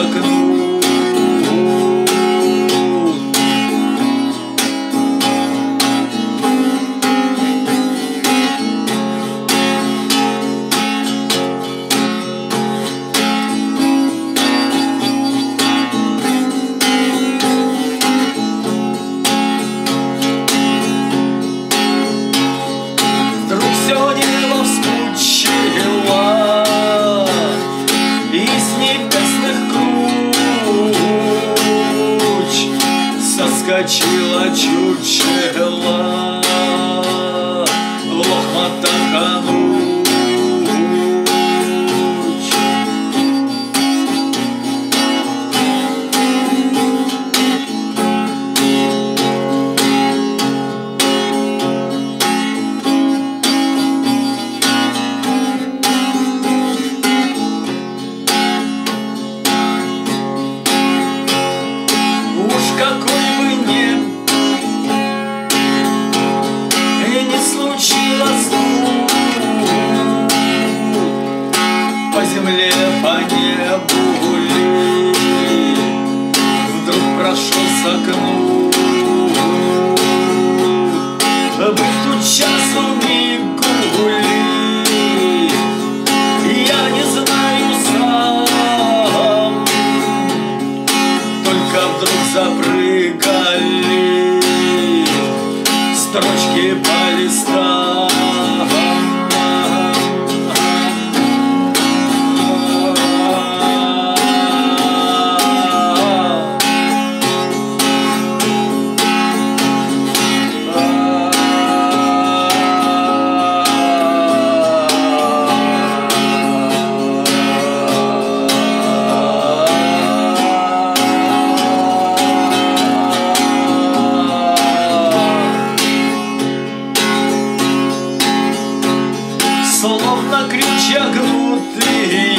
work of Словно крючья гнутые